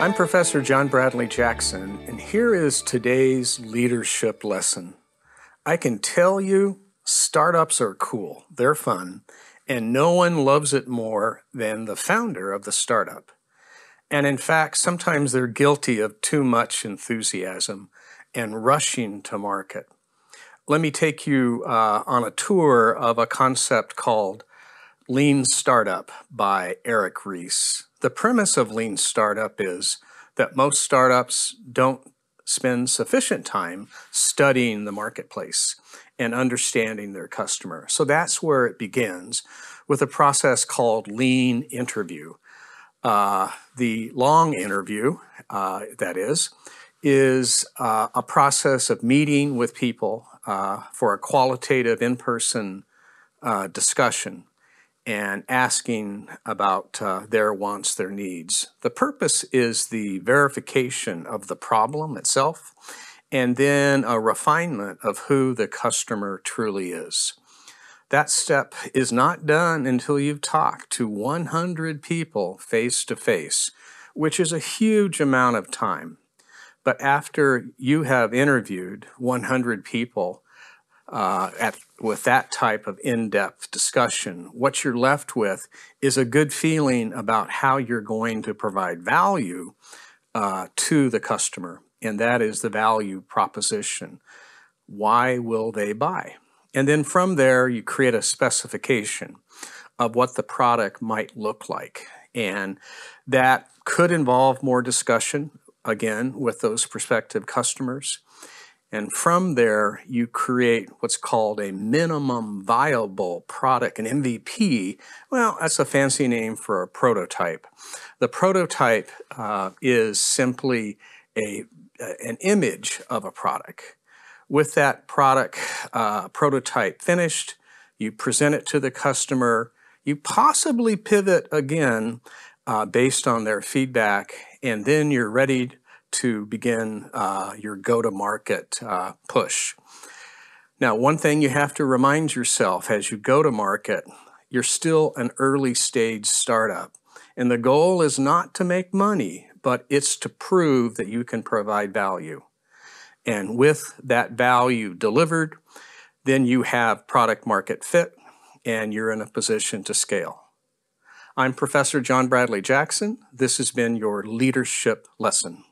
I'm Professor John Bradley Jackson, and here is today's leadership lesson. I can tell you startups are cool, they're fun, and no one loves it more than the founder of the startup. And in fact, sometimes they're guilty of too much enthusiasm and rushing to market. Let me take you uh, on a tour of a concept called Lean Startup by Eric Ries. The premise of Lean Startup is that most startups don't spend sufficient time studying the marketplace and understanding their customer. So that's where it begins with a process called Lean Interview. Uh, the long interview, uh, that is, is uh, a process of meeting with people uh, for a qualitative in-person uh, discussion and asking about uh, their wants, their needs. The purpose is the verification of the problem itself and then a refinement of who the customer truly is. That step is not done until you've talked to 100 people face to face, which is a huge amount of time. But after you have interviewed 100 people uh, at, with that type of in-depth discussion, what you're left with is a good feeling about how you're going to provide value uh, to the customer. And that is the value proposition. Why will they buy? And then from there, you create a specification of what the product might look like. And that could involve more discussion, again, with those prospective customers. And from there, you create what's called a minimum viable product, an MVP. Well, that's a fancy name for a prototype. The prototype uh, is simply a, an image of a product with that product uh, prototype finished, you present it to the customer, you possibly pivot again uh, based on their feedback, and then you're ready to begin uh, your go-to-market uh, push. Now, one thing you have to remind yourself as you go to market, you're still an early stage startup. And the goal is not to make money, but it's to prove that you can provide value. And with that value delivered, then you have product market fit and you're in a position to scale. I'm Professor John Bradley Jackson. This has been your leadership lesson.